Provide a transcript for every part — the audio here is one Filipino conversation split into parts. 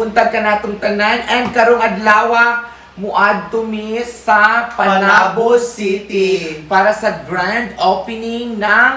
buntag ka natong tanan and karong adlaw muadto mi sa Panabo Panabo City. para sa grand opening ng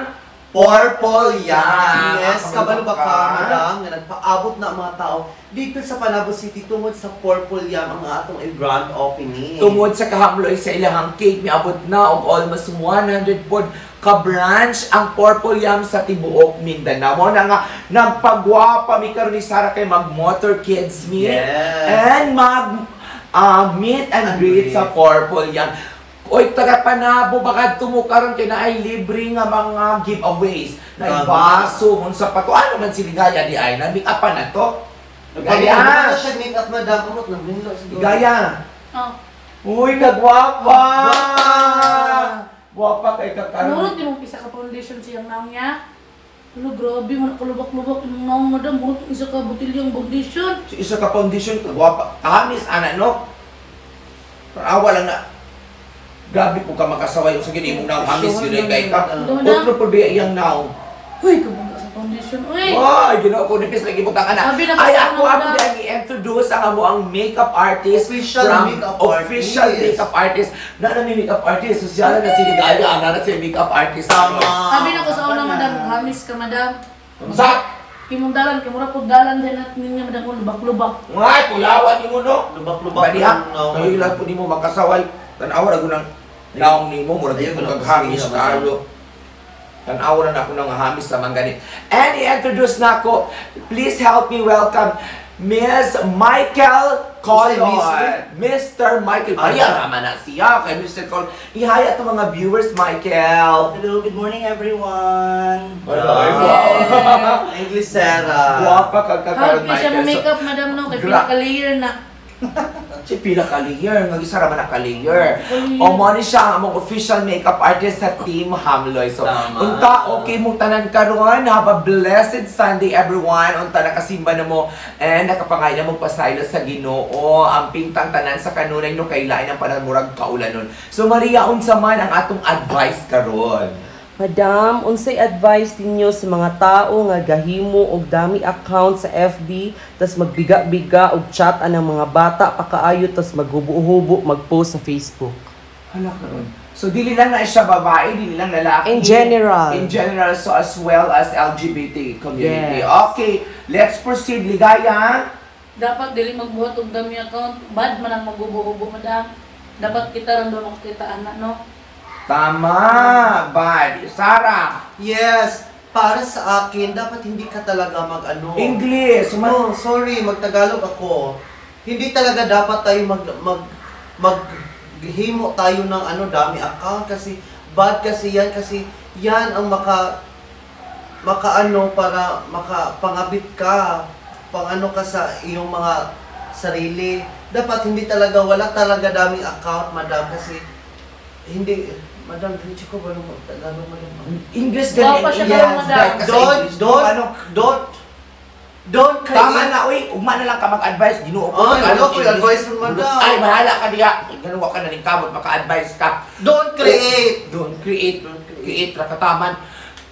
Purple Yam. Yeah. Yes, kabalo ba ka, madam, nga nagpaabot na ang mga tao dito sa Panabo City tungod sa Purple Yam ang atong grand opening. tungod sa kahamloy sa ilahang cake miabot na og almost 100 pod ka branch ang Purple Yam sa tibuok Mindanao. Mo na nga nagpagwapa mi karon ni Sara kay mag motor kids meet Yes. and mag ah, meet and And greet. sa Purple Yam. Oy, taga Panabo, baka tumukaron kay na ay libre nga mga giveaways. Na Tama. baso, unsa pa to. Ano man si Ligaya di ay, na-make up pa na to. Gaya! Gaya! Ano siya make up, madam? Amot lang, nilo siguro. Ligaya! Oh. Uy, kagwapa! Gwapa! Gwapa kay kakaroon. Nurot yung isa ka foundation siyang naong niya. Ano, grabe, man kalubak-lubak yung naong madam. Murot yung isa ka botilyang foundation. Si isa ka foundation, kagwapa. Kamis, ana, no? Parawa lang na. Grabe po ka makasaway sa gini mong naong hamis yun ay kay ka. Otro po biya iyang naong. Uy, kabungga sa foundation. Uy! Ay, ginawa ko nipis lagi ana. Sabi na Ay, kasi ako ako na- i-introduce ang amo ang makeup artist. Official makeup Official artist. makeup artist. Na na may makeup artist. Sosyal na si Ligaya. Na na si makeup artist. Tama. Sabi na ko sa una, madam, hamis ka, madam. Sa? Kimong dalan, kimura po dalan din at ninyo, madam, kung lubak-lubak. Ngay, kulawan ni mo no. Lubak-lubak. Baliha, kayo lang po ni mo makasaway. Tanawa na ko ng naong ni mo, wala ko kaghamis siya, kayo. Tanawa na ako ng hamis sa mangganit. And i-introduce na ako, please help me welcome Miss Michael Colon. Mr. Michael. Ay, Ay, naman na siya kay Mr. Colon. Ihaya to mga viewers, Michael. Hello, good morning everyone. Wow. English, Sarah. Guwapa kakaroon, ka siya Michael. mo So, makeup, madam, no? Kay Gra- pinaka-layer na. Si pila ka layer, nga gisa ra man ka layer. O mo ni siya ang among official makeup artist sa Team Hamloy. So, Tama. unta okay mong tanan karon. Have a blessed Sunday everyone. Unta nakasimba na mo and nakapangay na mo pasaylo sa Ginoo. Ang pintang tanan sa kanunay no kay lain ang panamurag kaulanon. So Maria unsa man ang atong advice karon? Madam, unsay advice ninyo sa mga tao nga gahimo og dami account sa FB tas magbiga-biga og chat ang mga bata pakaayo tas maghubo-hubo mag-post sa Facebook? Hala karon. So dili lang na siya babae, dili lang lalaki. In general. In general, so as well as LGBT community. Yes. Okay, let's proceed. Ligaya. Dapat dili magbuhat og dami account. Bad man ang magubo-ubo, madam. Dapat kita rin doon makita anak, no? Tama, bad. Sarah, Yes, para sa akin, dapat hindi ka talaga mag-ano. English. Oh, sorry, magtagalog ako. Hindi talaga dapat tayo mag mag maghimo tayo ng ano dami account kasi bad kasi yan kasi yan ang maka maka ano para makapangabit ka pang ano ka sa iyong mga sarili dapat hindi talaga wala talaga daming account madam kasi hindi madam hindi ko ba magtagalog madam English Guwapa ganyan. siya Yes, karon, madam. kasi don't English. don't Ano, don't don't create Tama na, uy. Ugma na lang ka mag-advise. Ginoo ko. Ay, Ano, ko yung advice mo, madam. Ay, bahala ka diya. Ganuwa ka na rin kamot. Maka-advise ka. don't create Don't create. Create ra kataman.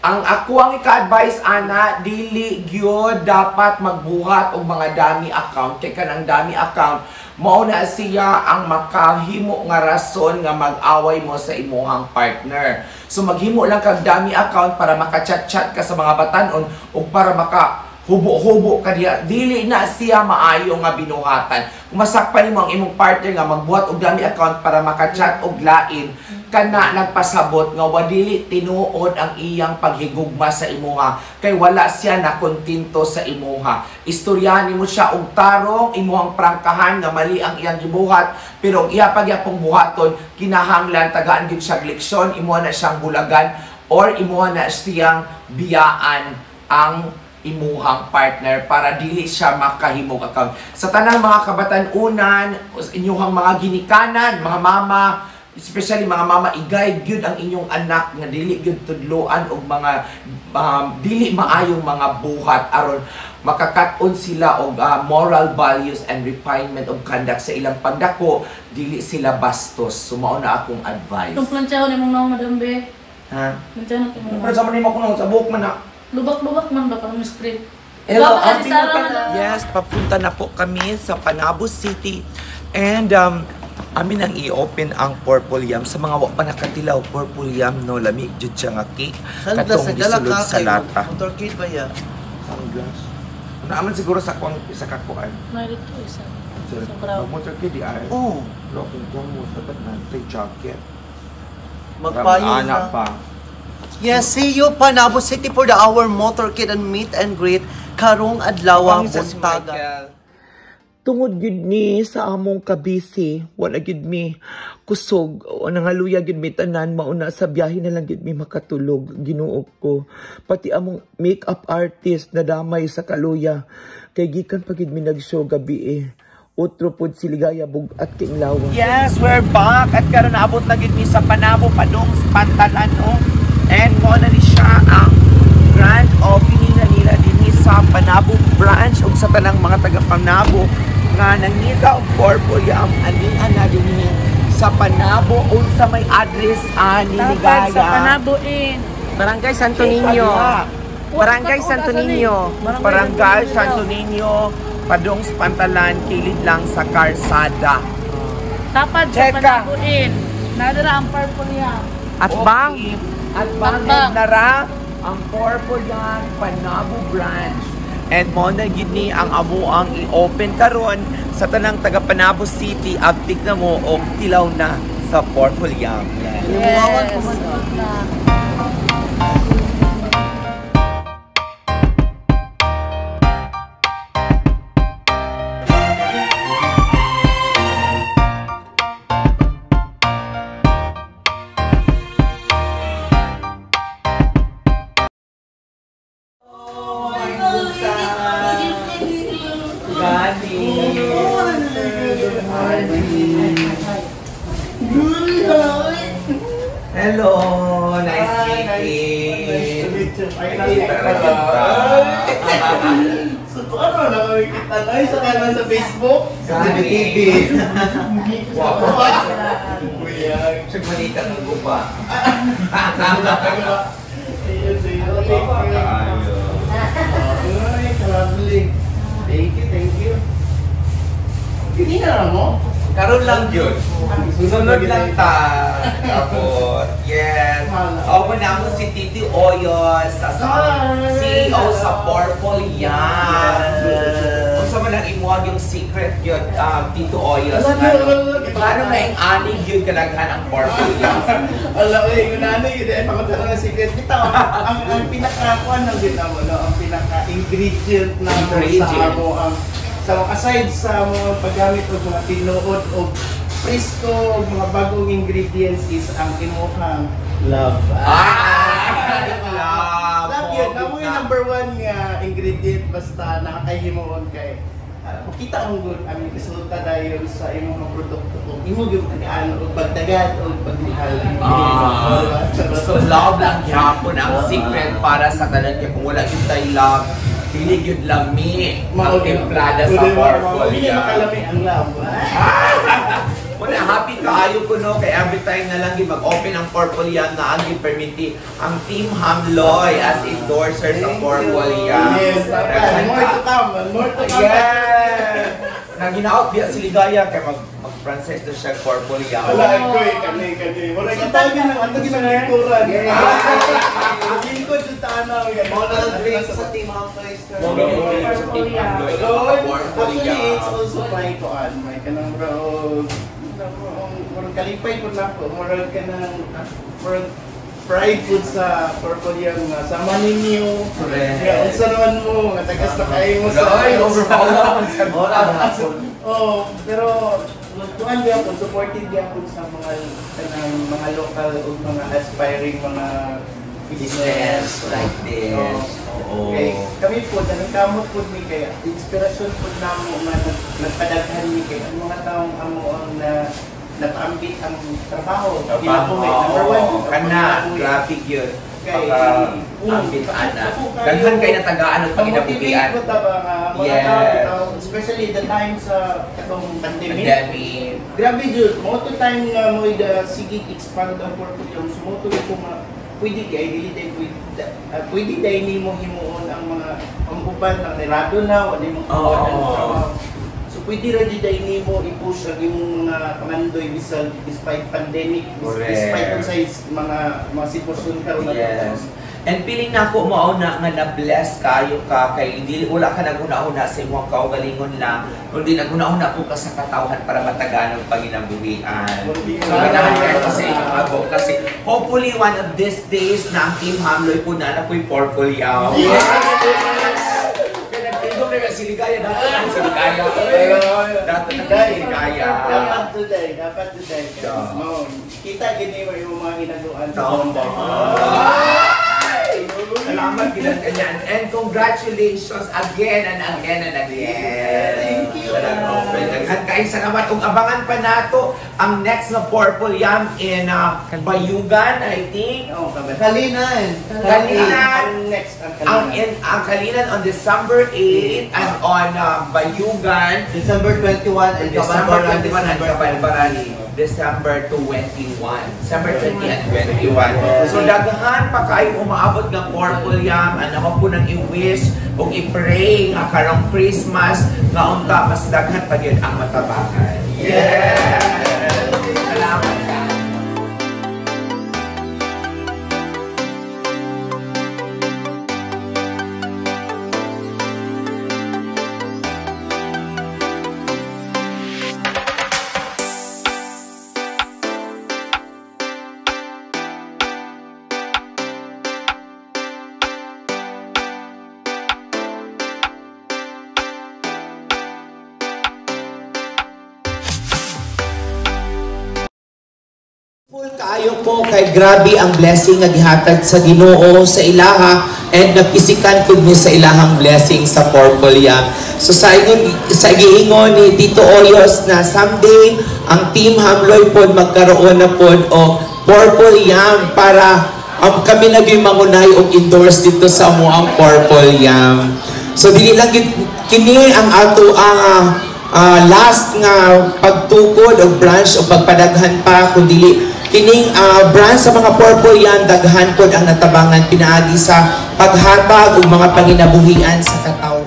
Ang ako ang ika-advise ana dili gyud dapat magbuhat og mga dami account kay kanang dami account mao na siya ang makahimo nga rason nga mag-away mo sa imuhang partner. So maghimo lang kag dami account para maka-chat-chat ka sa mga batanon ug para maka hubo-hubo ka diya. Dili na siya maayo nga binuhatan. Masakpan nimo ang imong partner nga magbuhat og dami account para maka-chat og lain, kana nagpasabot nga wadili tinuod ang iyang paghigugma sa imuha kay wala siya nakontinto sa imuha istoryahan nimo siya og tarong imuhang prangkahan nga mali ang iyang gibuhat pero iya pagyapong buhaton kinahanglan tagaan gyud siya leksyon imuha na siyang bulagan or imuha na siyang biyaan ang imuhang partner para dili siya makahimog account. Sa tanang mga kabatan-unan, inyong mga ginikanan, mga mama, especially mga mama, i-guide gyud ang inyong anak nga dili gyud tudloan og mga um, dili maayong mga buhat aron makakat-on sila og uh, moral values and refinement of conduct sa ilang pagdako dili sila bastos. Sumao na akong advice. Itong planchaho ni mong naong, madam, be. ha? Planchaho na pero sa man nimo kuno sa buhok man na Lubak-lubak man ba parang script? Hello, kasi Ate, Sarah. Yes, papunta na po kami sa Panabo City. And um, amin ang i-open ang Purple Yam. Sa mga wa pa nakatilaw, Purple Yam, no, lamig jud siya nga cake. Katong gisulod ka sa lata. Motorcade ba ya? Naaman siguro sa kuang sa kakuan. May dito isa. Sa brown. motor kid di ay. Oh, Looking jam mo dapat na tay jacket. magpayo anak na. pa. Yes, see you Panabo City for the hour motorcade and meet and greet karong adlaw buntaga. Tungod gid ni sa among kabisi, wala gid mi kusog o nangaluya gid mi tanan mauna sa biyahe na lang gid mi makatulog ginuog ko. Pati among makeup artist na damay sa kaluya kay gikan pa gid mi nag-show gabi eh. Utro pod si Ligaya bugat king lawa. Yes, we're back at karon naabot na gid mi sa Panabo padong Pantalan no. And mo na ni siya ang grand opening na nila dinhi sa Panabo branch ug sa tanang mga taga Panabo nga nangita og purple yam aning ana dinhi sa Panabo unsa may address ani Ligaya. Tapos sa Panabuin. Barangay Santo Niño. Barangay Santo Niño. Barangay Santo Niño, Padong Pantalan, kilid lang sa Karsada. Tapad sa. Panabuin. Nadala ang purple yan. At bang. At At bang. nara ang Purple yan, Panabo branch. And mo na gid ni ang amo ang i-open karon sa tanang taga Panabo City uptik na mo og tilaw na sa Purple Yam. Yan. Limuwawan ko Yes. man. good na. Hello, nice meeting. So, ano na kami kita tayo sa Facebook? Sa TV. Wow. Kuya. Siya manita ng gupa. See you, see you. Thank you. Ay, lovely. Thank you, thank you. Hindi na mo? Karon lang yun. Sunod lang ta. Tapos, yes. Ako na mo si Titi Oyos, sa sa CEO sa Purple Yan. Kung sa man ang imuwag yung secret yun, um, Tito Oyos. Ano, paano na yung anig yun kalaghan ang Purple Yan? Alam ko yung nanay, yun eh, pagkatala ng secret. Kita, ang, ang pinaka-kuan ng no? ang pinaka-ingredient na sa amo, ang so aside sa mga paggamit o mga tinuod o presko o mga bagong ingredients is ang imuhang love. Ah! Love! Love yun. Namo yung number one nga ingredient basta nakakahimuon kay uh, makita ang good ang resulta dahil sa imong mga produkto kung imo gyud tagaan o pagdagat o pagmihal Ah, so love lang gyapon ang secret para sa tanan kay kung wala gyud tay love dili gyud lami ang templada sa Hindi yan. makalami ang love. Muna happy kaayo ko no kay every time na lang mag-open ang purple yan na ang permiti ang team Hamloy as endorser sa purple yan. Yes. More to come. More to come. Yes! Nang ginaot biya si Ligaya kay mag mag-Frances na siya purple yan. Wala ko eh, kani, kani. Mura ka tawag yun, ang yun ang likuran. Hindi ko dyan tanaw yan. Mo na drink sa Team Hamloy Mo gini sa team purple actually, it's also my kuan. May kanang bro, murag kalipay ko na ako. Murag ka ng, murag fried food sa purple yung uh, sama ninyo. Correct. Kaya unsa naman mo, nga tagas na kayo mo sa... Ay, overpower sa na. Oh, pero tuwan niya po, supported niya po sa mga kanang mga local o mga aspiring mga business like this. Oo. Okay. Kami po, nagkamot po ni kaya inspirasyon po namo nga nag- nagpadaghan ni kaya ang mga taong amo ang na napaambit ang trabaho. Ginabuhi. Number one, kana, traffic yun. Kay- Baka, Mm. ambit ana. Ako kayo- Daghan kayo na tagaan at Ang paginabuhian. motivate ko ta ba nga mga Yes. tao, especially the time sa katong pandemic. Pandemic. Grabe jud, mo to time nga mo ida sige expand ang portfolio. So mo to ko nga pwede kay dili tay pwede uh, pwede dai nimo himuon ang mga ang uban ang nirado na, wala mo Oo. Pwede ra di dahil nimo i-push ang imong mga kamandoy bisag despite pandemic, Correct. despite sa mga mga sitwasyon karon na Yes. And piling na ako mao na nga na-bless kayo ka kay dili wala ka naguna-una sa imong kaugalingon lang kundi naguna-una po ka sa katawhan para matagan ang panginabuhian. So ganahan kasi ako kasi hopefully one of these days na ang team Hamloy po na na po'y yaw. Yes! Siligaya dati ang siligaya. Dati na Today, siligaya. dapat today, dapat today. No, kita gini mo yung mga hinaluan sa. Honda. Salamat gilang ganyan. And congratulations again and again and again. You. Salamat. Daghan kayo salamat. Kung abangan pa nato ang next na Purple Yam in uh, Bayugan, I think. Oo, kabat. Kalinan. Kalinan. Ang next, ang Ang, kalinan. in, ang Kalinan on December 8 and on uh, Bayugan, December 21 and December Kabanbaran, 21 and Kabalbaran, December 21. December 20 and 21. So daghan pa kayo umaabot ng Purple Yam, ano ko po nang i-wish o i-pray nga karong Christmas nga unta mas daghan pa yun ang matabakan. Yes! Kaayo po kay grabe ang blessing nga gihatag sa Ginoo sa ilaha and napisikan pud ni sa ilahang blessing sa Purple Yam. So sa ingon sa giingon ni Tito Oyos na someday ang team Hamloy pod magkaroon na pod o Purple Yam para um, kami naging mangunay og endorse dito sa amo ang Purple Yam. So dili lang kini ang ato ang ah, ah, last nga pagtukod o branch o pagpadaghan pa kundi kining ah, branch sa mga purple yan daghan pod ang natabangan pinaagi sa paghatag og mga panginabuhian sa katawhan.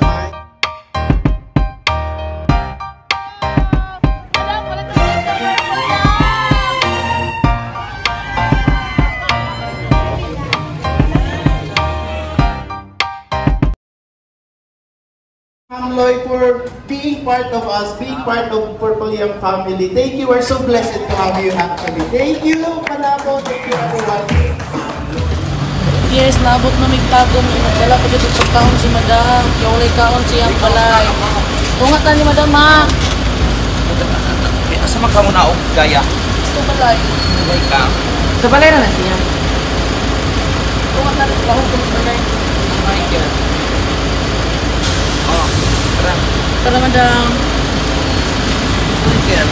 Ma'am Loy, for being part of us, being part of Purple Young family. Thank you. We're so blessed to have you actually. Thank you, Panabo. Thank you, everyone. Yes, naabot na may tago mo. Wala pa dito sa taon si madam. Kaya walay kaon siyang balay. Tungat na ni madam ha. Asa man ka muna og gaya? Gusto balay. ka. Sa balay na na siya. Tungat na rin sa lahong balay. Tara. Madam. Weekend.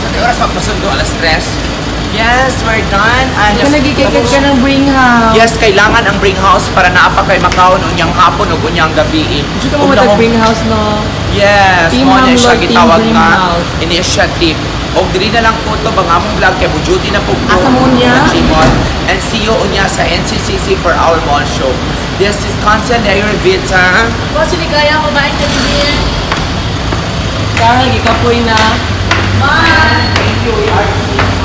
Sa oras magpasundo alas 3. Yes, we're done. And Kung nagkikikit ka ng bring house. Yes, kailangan ang bring house para naapa kay makaon unyang hapon ug unyang gabi. Gusto mo matag bring house no? Yes, Team mo niya siya gitawag House. initiative. O diri na lang po to bang among vlog kay duty na po ko. Asa mo niya? Simon. And see you unya sa NCCC for our mall show. This is Consigliere Vita. Kung sili kaya ko ba ito din? Kahit ikapoy na. Bye! Thank you, RT.